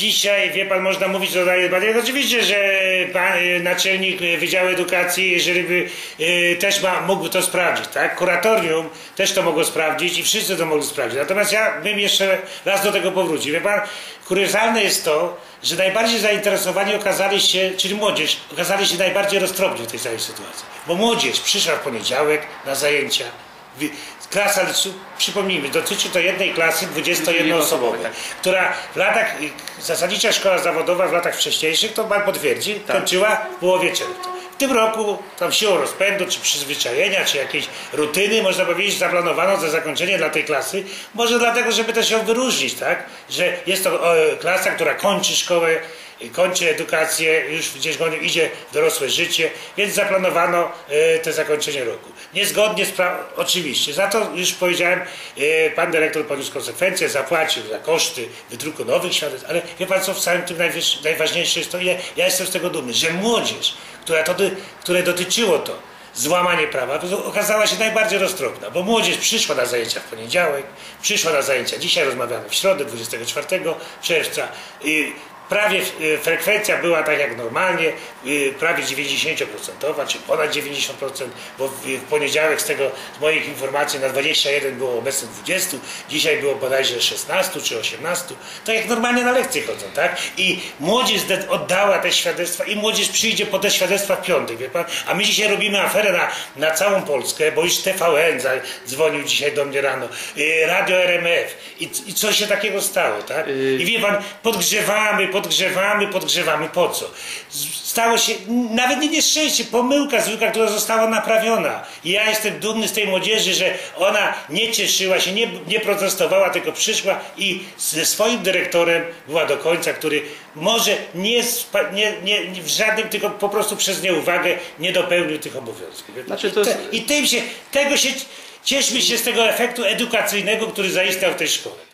Dzisiaj, wie pan, można mówić o zaniedbaniach. Oczywiście, że pan, y, naczelnik y, Wydziału Edukacji, jeżeli by y, też ma, mógłby to sprawdzić, tak? Kuratorium też to mogło sprawdzić i wszyscy to mogli sprawdzić. Natomiast ja bym jeszcze raz do tego powrócił. Wie pan, kuriozalne jest to, że najbardziej zainteresowani okazali się, czyli młodzież, okazali się najbardziej roztropni w tej całej sytuacji. Bo młodzież przyszła w poniedziałek na zajęcia. Klasa przypomnijmy, dotyczy to jednej klasy 21-osobowej, tak. która w latach, zasadnicza szkoła zawodowa w latach wcześniejszych, to pan potwierdzi, kończyła w połowie czerwca. Tym roku, tam siłą rozpędu, czy przyzwyczajenia, czy jakiejś rutyny, można powiedzieć, zaplanowano za zakończenie dla tej klasy, może dlatego, żeby też ją wyróżnić, tak, że jest to e, klasa, która kończy szkołę, kończy edukację, już gdzieś idzie w dorosłe życie, więc zaplanowano e, to zakończenie roku. Niezgodnie z pra- oczywiście, za to już powiedziałem, e, pan dyrektor poniósł konsekwencje, zapłacił za koszty wydruku nowych świadectw, ale wie pan co w całym tym najważniejsze jest to, ja, ja jestem z tego dumny, że młodzież, to, które dotyczyło to, złamanie prawa, okazała się najbardziej roztropna, bo młodzież przyszła na zajęcia w poniedziałek, przyszła na zajęcia dzisiaj, rozmawiamy w środę, 24 czerwca. Prawie e, frekwencja była tak jak normalnie, e, prawie 90%, czy ponad 90%, bo w, poniedziałek z tego, z moich informacji na 21 było obecnych 20, dzisiaj było bodajże 16 czy 18, tak jak normalnie na lekcje chodzą, tak? I młodzież oddała te świadectwa i młodzież przyjdzie po te świadectwa w piątek, wie pan? A my dzisiaj robimy aferę na, na całą Polskę, bo już TVN dzwonił dzisiaj do mnie rano, y, Radio RMF i, i co się takiego stało, tak? I wie pan, podgrzewamy, podgrzewamy, podgrzewamy, po co? Stało się, nawet nie nieszczęście, pomyłka zwykła, która została naprawiona. I ja jestem dumny z tej młodzieży, że ona nie cieszyła się, nie, nie protestowała, tylko przyszła i ze swoim dyrektorem była do końca, który może nie, nie, nie, w żadnym, tylko po prostu przez nieuwagę nie dopełnił tych obowiązków. Znaczy, to I, te, I tym się, tego się, cieszmy się z tego efektu edukacyjnego, który zaistniał w tej szkole.